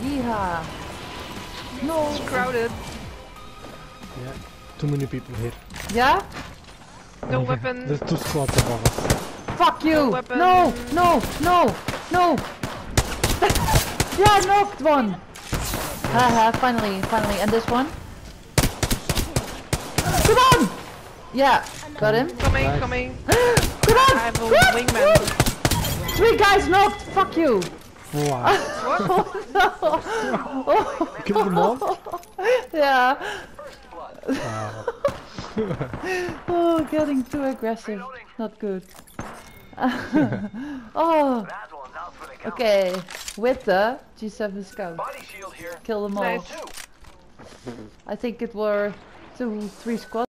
Yeehaw. No. It's crowded. Yeah. Too many people here. Yeah? No weapon. There's two squads above us. Fuck you! weapon. No! No! No! No! yeah, knocked one! Haha, finally, finally. And this one? Come on! Yeah, got him. Coming, Nice. coming. Come I on! have a wingman. Three guys knocked! Fuck you! Wow. Kill them all? Yeah. Wow. Oh, getting too aggressive. Not good. oh, That one's out for the count. okay. With the G7 Scout. Body shield here. Kill them all. I think it were two, three squads.